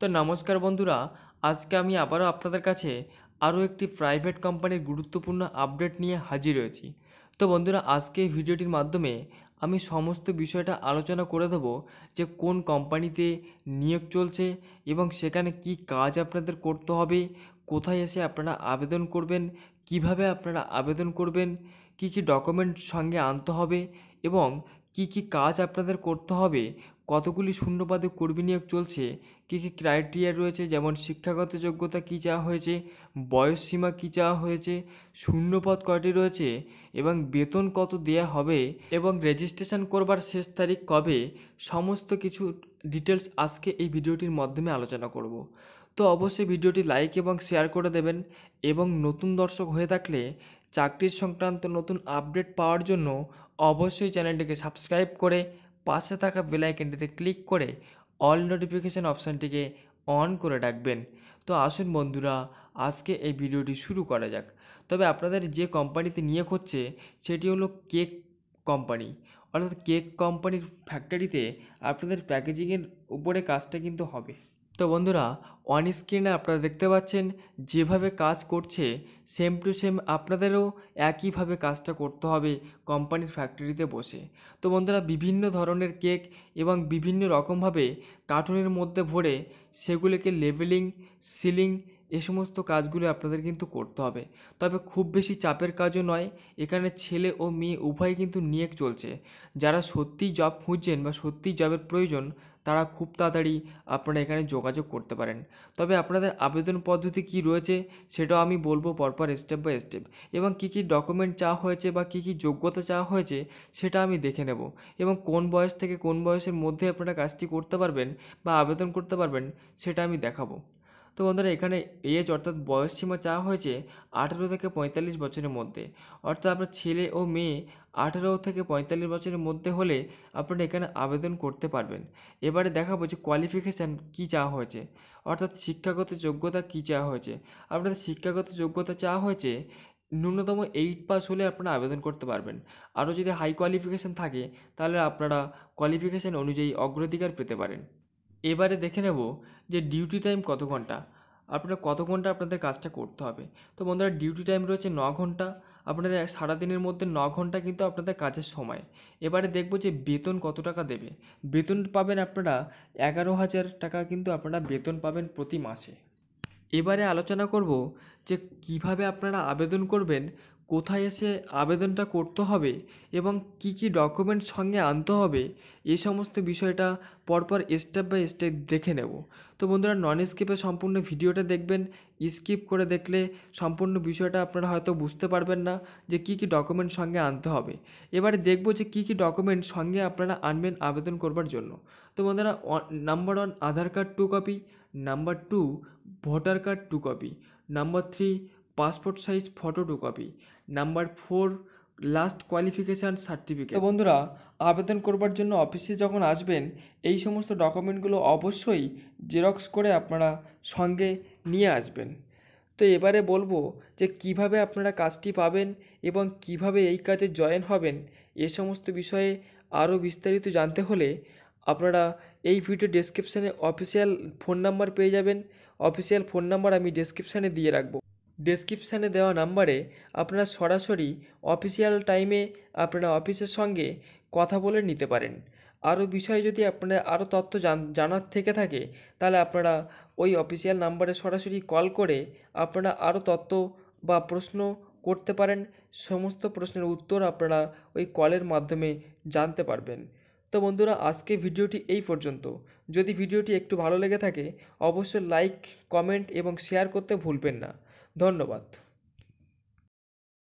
তো নমস্কার বন্ধুরা, আজকে আমি আবারও আপনাদের কাছে আরও একটি প্রাইভেট কোম্পানির গুরুত্বপূর্ণ আপডেট নিয়ে হাজির হয়েছি। তো বন্ধুরা, আজকে এই ভিডিওটির মাধ্যমে আমি সমস্ত বিষয়টা আলোচনা করে দেবো যে কোন কোম্পানিতে নিয়োগ চলছে এবং সেখানে কি কাজ আপনাদের করতে হবে, কোথায় এসে আপনারা আবেদন করবেন, কীভাবে আপনারা আবেদন করবেন, কি কি ডকুমেন্ট সঙ্গে আনতে হবে এবং কি কি কাজ আপনাদের করতে হবে কতগুলি শূন্যপদে কর্মী নিয়োগ চলছে? কী কী ক্রাইটেরিয়া রয়েছে? যেমন শিক্ষাগত যোগ্যতা কী চাওয়া হয়েছে? বয়স সীমা কী চাওয়া হয়েছে? শূন্যপদ কয়টি রয়েছে? এবং বেতন কত দেয়া হবে? এবং রেজিস্ট্রেশন করবার শেষ তারিখ কবে? সমস্ত কিছু ডিটেলস আজকে এই ভিডিওটির মাধ্যমে আলোচনা করব। তো অবশ্যই ভিডিওটি লাইক এবং শেয়ার করে দেবেন এবং নতুন দর্শক হয়ে থাকলে চাকরির সংক্রান্ত নতুন আপডেট পাওয়ার জন্য অবশ্যই চ্যানেলটিকে সাবস্ক্রাইব করে পাশে থাকা বেল আইকনটিতে ক্লিক করে অল নোটিফিকেশান অপশানটিকে অন করে রাখবেন। তো আসুন বন্ধুরা, আজকে এই ভিডিওটি শুরু করা যাক। তবে আপনাদের যে কোম্পানিতে নিয়োগ হচ্ছে, সেটি হলো কেক কোম্পানি অর্থাৎ কেক কোম্পানির ফ্যাক্টরিতে আপনাদের প্যাকেজিংয়ের উপরে কাজটা কিন্তু হবে। তো বন্ধুরা অন স্ক্রিনে আপনারা দেখতে পাচ্ছেন, যেভাবে কাজ করছে সেম টু সেম আপনাদেরও একইভাবে কাজটা করতে হবে কোম্পানির ফ্যাক্টরিতে বসে। তো বন্ধুরা, বিভিন্ন ধরনের কেক এবং বিভিন্ন রকমভাবে কার্টুনের মধ্যে ভরে সেগুলিকে লেবেলিং সিলিং এ সমস্ত কাজগুলো আপনাদের কিন্তু করতে হবে। তবে খুব বেশি চাপের কাজও নয়, এখানে ছেলে ও মেয়ে উভয় কিন্তু নিয়ে চলছে। যারা সত্যিই জব খুঁজছেন বা সত্যিই জবের প্রয়োজন তারা খুব তাড়াতাড়ি আপনারা এখানে যোগাযোগ করতে পারেন। তবে আপনাদের আবেদন পদ্ধতি কি রয়েছে সেটাও আমি বলব পরপর স্টেপ বাই স্টেপ এবং কি কি ডকুমেন্ট চাওয়া হয়েছে বা কি কি যোগ্যতা চাওয়া হয়েছে সেটা আমি দেখে নেব। এবং কোন বয়স থেকে কোন বয়সের মধ্যে আপনারা কাজটি করতে পারবেন বা আবেদন করতে পারবেন সেটা আমি দেখাবো। তো বন্ধুরা এখানে এজ অর্থাৎ বয়স সীমা চাওয়া হয়েছে আঠেরো থেকে পঁয়তাল্লিশ বছরের মধ্যে। অর্থাৎ আপনার ছেলে ও মেয়ে আঠেরো থেকে পঁয়তাল্লিশ বছরের মধ্যে হলে আপনারা এখানে আবেদন করতে পারবেন। এবারে দেখাবো যে কোয়ালিফিকেশান কী চাওয়া হয়েছে। অর্থাৎ শিক্ষাগত যোগ্যতা কী চাওয়া হয়েছে। আপনাদের শিক্ষাগত যোগ্যতা চাওয়া হয়েছে ন্যূনতম এইট পাস হলে আপনারা আবেদন করতে পারবেন। আরও যদি হাই কোয়ালিফিকেশান থাকে তাহলে আপনারা কোয়ালিফিকেশান অনুযায়ী অগ্রাধিকার পেতে পারেন। এবারে দেখে নেব যে ডিউটি টাইম কত ঘণ্টা। আপনারা কত ঘণ্টা আপনাদের কাজটা করতে হবে। তো বন্ধুরা ডিউটি টাইম রয়েছে ন ঘণ্টা। আপনাদের সারাদিনের মধ্যে ন ঘণ্টা কিন্তু আপনাদের কাজের সময়। এবারে দেখব যে বেতন কত টাকা দেবে। বেতন পাবেন আপনারা এগারো হাজার টাকা কিন্তু আপনারা বেতন পাবেন প্রতি মাসে। এবারে আলোচনা করব যে কীভাবে আপনারা আবেদন করবেন কোথায় এসে আবেদনটা করতে হবে এবং কি কি ডকুমেন্ট সঙ্গে আনতে হবে, এই সমস্ত বিষয়টা পরপর স্টেপ বাই স্টেপ দেখে নেব। তো বন্ধুরা নন স্কিপে সম্পূর্ণ ভিডিওটা দেখবেন স্কিপ করে দেখলে সম্পূর্ণ বিষয়টা আপনারা হয়তো বুঝতে পারবেন না যে কি কি ডকুমেন্ট সঙ্গে আনতে হবে। এবারে দেখব যে কি কি ডকুমেন্ট সঙ্গে আপনারা আনবেন আবেদন করবার জন্য। তো বন্ধুরা number one Aadhaar card two copy number two voter card two copy number three passport size photo two copy number four, last qualification certificate. বন্ধুরা, আবেদন করবার জন্য অফিসে যখন আসবেন, এই সমস্ত ডকুমেন্টগুলো অবশ্যই জেরক্স করে আপনারা সঙ্গে নিয়ে আসবেন। তো এবারে বলব যে কীভাবে আপনারা কাজটি পাবেন এবং কীভাবে এই কাজে জয়েন হবেন, এ সমস্ত বিষয়ে আরও বিস্তারিত জানতে হলে আপনারা এই ভিডিও ডেসক্রিপশানে অফিসিয়াল ফোন নাম্বার পেয়ে যাবেন। অফিসিয়াল ফোন নাম্বার আমি ডেসক্রিপশানে দিয়ে রাখব। ডেসক্রিপশানে দেওয়া নাম্বারে আপনারা সরাসরি অফিসিয়াল টাইমে আপনারা অফিসের সঙ্গে কথা বলে নিতে পারেন। আরও বিষয় যদি আপনারা আরও তথ্য জানার থেকে থাকে, তাহলে আপনারা ওই অফিসিয়াল নাম্বারে সরাসরি কল করে আপনারা আরও তথ্য বা প্রশ্ন করতে পারেন। সমস্ত প্রশ্নের উত্তর আপনারা ওই কলের মাধ্যমে জানতে পারবেন। তো বন্ধুরা, আজকে ভিডিওটি এই পর্যন্ত। যদি ভিডিওটি একটু ভালো লেগে থাকে, অবশ্যই লাইক কমেন্ট এবং শেয়ার করতে ভুলবেন না। ধন্যবাদ।